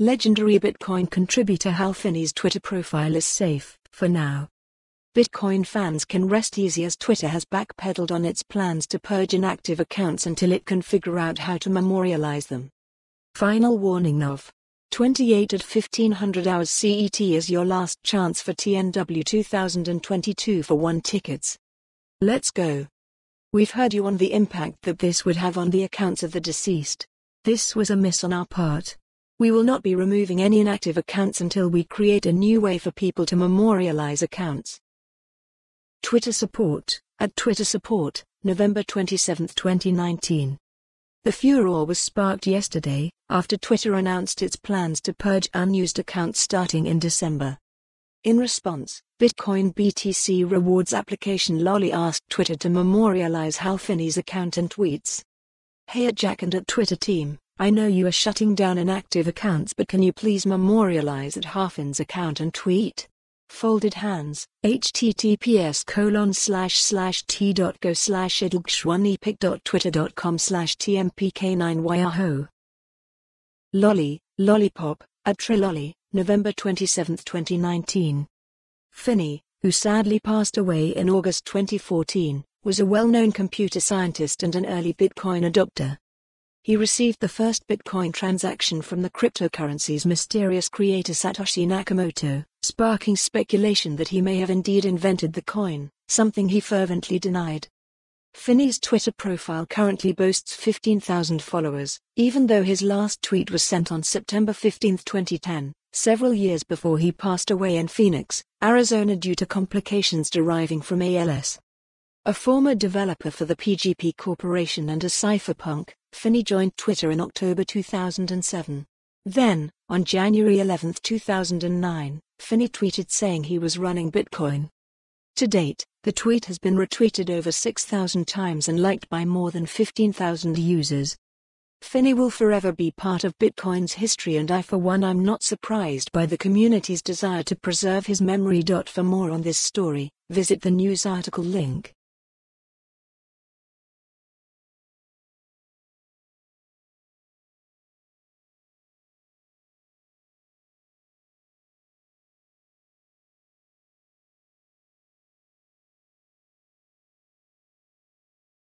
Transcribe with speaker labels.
Speaker 1: Legendary Bitcoin contributor Hal Finney's Twitter profile is safe, for now. Bitcoin fans can rest easy as Twitter has backpedaled on its plans to purge inactive accounts until it can figure out how to memorialize them. Final warning of 28 at 1500 hours CET is your last chance for TNW 2022 for one tickets. Let's go. We've heard you on the impact that this would have on the accounts of the deceased. This was a miss on our part. We will not be removing any inactive accounts until we create a new way for people to memorialize accounts. Twitter support, at Twitter support, November 27, 2019. The furor was sparked yesterday, after Twitter announced its plans to purge unused accounts starting in December. In response, Bitcoin BTC rewards application Lolli asked Twitter to memorialize Hal Finney's account and tweets. Hey at Jack and at Twitter team, I know you are shutting down inactive accounts but can you please memorialize at Halfin's account and tweet? Folded hands, https colon slash slash t.go slash idlgshwanepic.twitter.com slash tmpk9yahoo. Lolli, Lollipop, at Trylolli, November 27, 2019. Finney, who sadly passed away in August 2014, was a well-known computer scientist and an early Bitcoin adopter. He received the first Bitcoin transaction from the cryptocurrency's mysterious creator Satoshi Nakamoto, sparking speculation that he may have indeed invented the coin, something he fervently denied. Finney's Twitter profile currently boasts 15,000 followers, even though his last tweet was sent on September 15, 2010, several years before he passed away in Phoenix, Arizona due to complications deriving from ALS. A former developer for the PGP Corporation and a cypherpunk, Finney joined Twitter in October 2007. Then, on January 11, 2009, Finney tweeted saying he was running Bitcoin. To date, the tweet has been retweeted over 6,000 times and liked by more than 15,000 users. Finney will forever be part of Bitcoin's history and I for one am not surprised by the community's desire to preserve his memory. For more on this story, visit the news article link.